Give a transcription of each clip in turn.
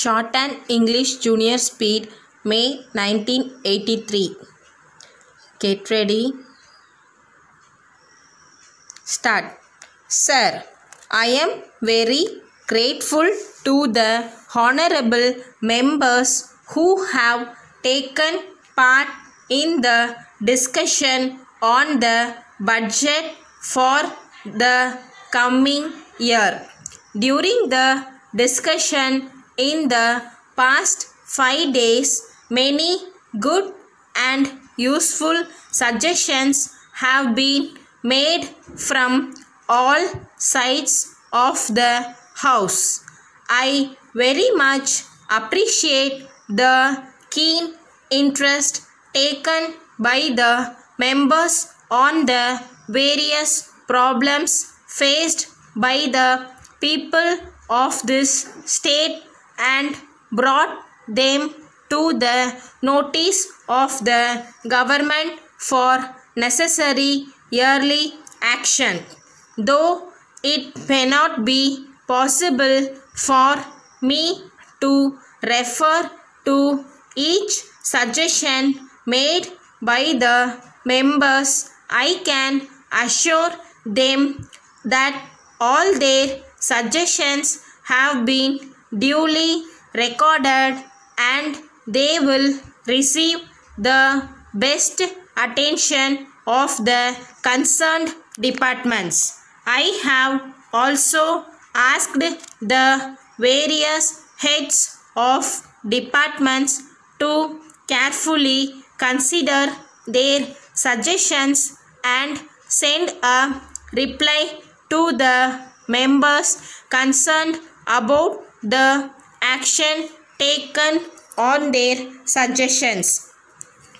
Shorthand English Junior Speed, May 1983. Get ready. Start. Sir, I am very grateful to the honorable members who have taken part in the discussion on the budget for the coming year. During the discussion in the past five days, many good and useful suggestions have been made from all sides of the house. I very much appreciate the keen interest taken by the members on the various problems faced by the people of this state and brought them to the notice of the government for necessary yearly action. Though it may not be possible for me to refer to each suggestion made by the members, I can assure them that all their suggestions have been duly recorded and they will receive the best attention of the concerned departments. I have also asked the various heads of departments to carefully consider their suggestions and send a reply to the members concerned about the action taken on their suggestions.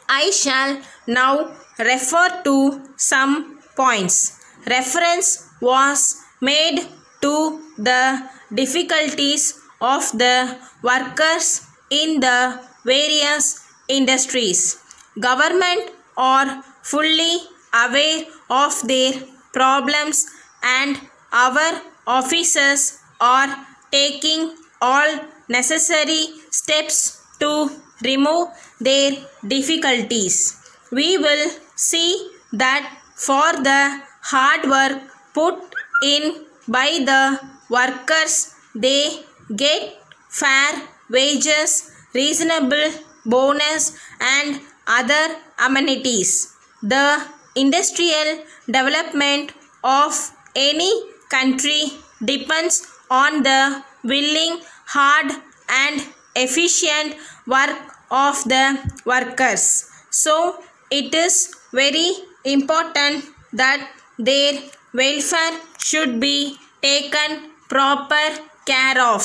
I shall now refer to some points. Reference was made to the difficulties of the workers in the various industries. Government are fully aware of their problems and our officers are taking all necessary steps to remove their difficulties. We will see that for the hard work put in by the workers, they get fair wages, reasonable bonus, and other amenities. The industrial development of any country depends on the willing, hard, and efficient work of the workers. So, it is very important that their welfare should be taken proper care of.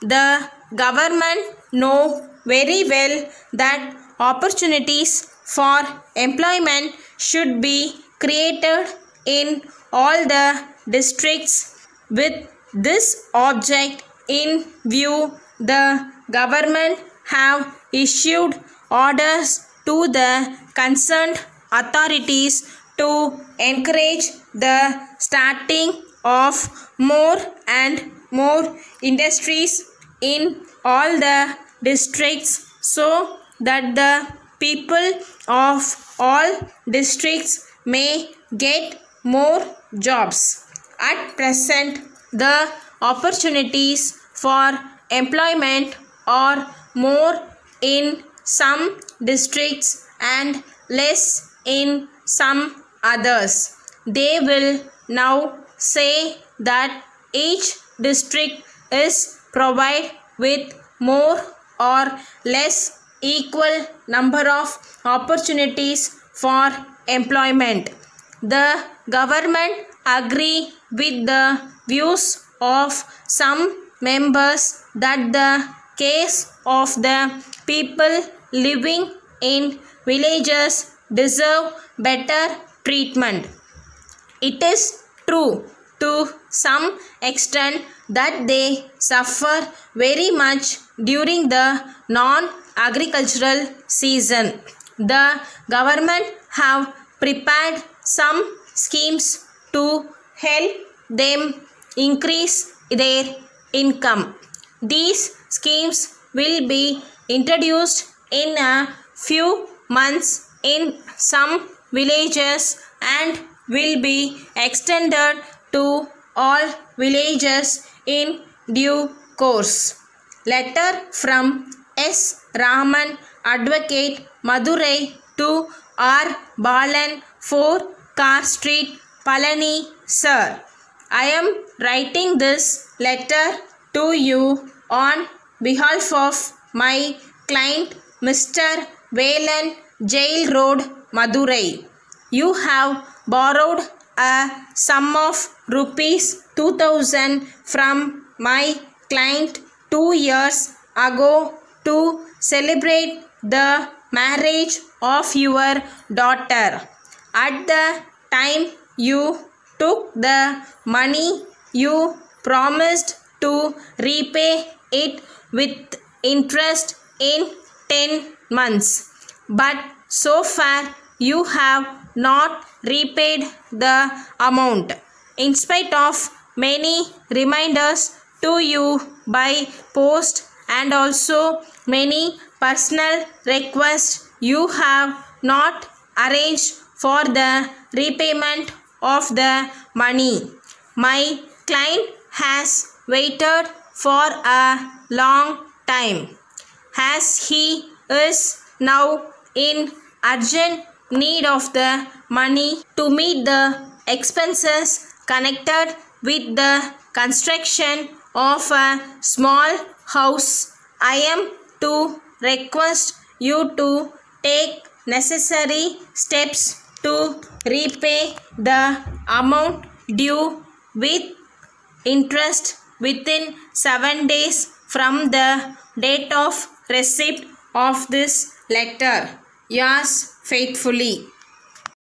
The government know very well that opportunities for employment should be created in all the districts with this object in view the government have issued orders to the concerned authorities to encourage the starting of more and more industries in all the districts so that the people of all districts may get more jobs. At present, the opportunities for employment are more in some districts and less in some others. They will now say that each district is provided with more or less equal number of opportunities for employment. The government agree with the views of some members that the case of the people living in villages deserve better treatment. It is true to some extent that they suffer very much during the non agricultural season. The government have prepared some schemes to help them increase their income. These schemes will be introduced in a few months in some villages and will be extended to all villages in due course. Letter from S. Raman, Advocate, Madurai to R. Balan, 4 Car Street, Palani, Sir. I am writing this letter to you on behalf of my client Mr. Velan Jail Road, Madurai. You have borrowed a sum of rupees 2000 from my client two years ago to celebrate the marriage of your daughter. At the time you took the money, you promised to repay it with interest in 10 months. But so far you have not repaid the amount. In spite of many reminders to you by post and also many personal requests, you have not arranged for the repayment of the money. My client has waited for a long time as he is now in urgent need of the money to meet the expenses connected with the construction of a small house. I am to request you to take necessary steps to repay the amount due with interest within 7 days from the date of receipt of this letter. Yours faithfully.